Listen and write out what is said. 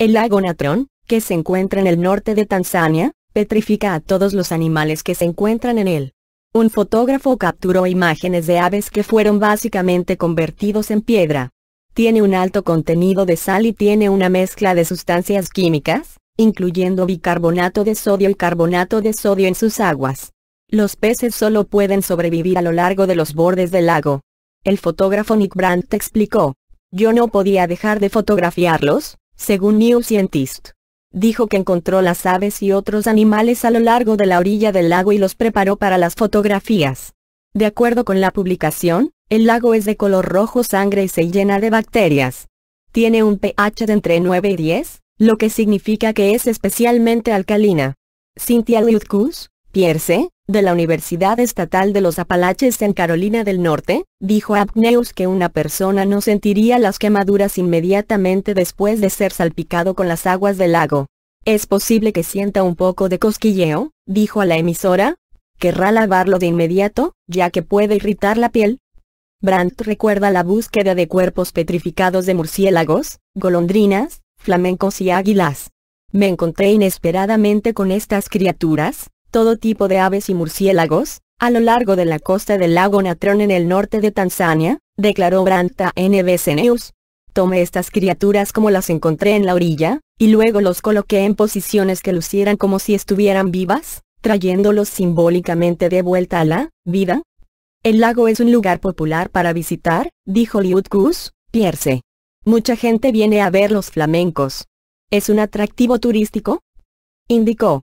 El lago Natron, que se encuentra en el norte de Tanzania, petrifica a todos los animales que se encuentran en él. Un fotógrafo capturó imágenes de aves que fueron básicamente convertidos en piedra. Tiene un alto contenido de sal y tiene una mezcla de sustancias químicas, incluyendo bicarbonato de sodio y carbonato de sodio en sus aguas. Los peces solo pueden sobrevivir a lo largo de los bordes del lago. El fotógrafo Nick Brandt explicó. Yo no podía dejar de fotografiarlos, según New Scientist. Dijo que encontró las aves y otros animales a lo largo de la orilla del lago y los preparó para las fotografías. De acuerdo con la publicación, el lago es de color rojo sangre y se llena de bacterias. Tiene un pH de entre 9 y 10, lo que significa que es especialmente alcalina. Cynthia Lutkus, Pierce, de la Universidad Estatal de los Apalaches en Carolina del Norte, dijo a News que una persona no sentiría las quemaduras inmediatamente después de ser salpicado con las aguas del lago. Es posible que sienta un poco de cosquilleo, dijo a la emisora. Querrá lavarlo de inmediato, ya que puede irritar la piel. Brandt recuerda la búsqueda de cuerpos petrificados de murciélagos, golondrinas, flamencos y águilas. Me encontré inesperadamente con estas criaturas, todo tipo de aves y murciélagos, a lo largo de la costa del lago Natron en el norte de Tanzania, declaró Brandt a NBC News. Tomé estas criaturas como las encontré en la orilla, y luego los coloqué en posiciones que lucieran como si estuvieran vivas, trayéndolos simbólicamente de vuelta a la vida. El lago es un lugar popular para visitar, dijo Liutkus, Pierce. Mucha gente viene a ver los flamencos. ¿Es un atractivo turístico? Indicó.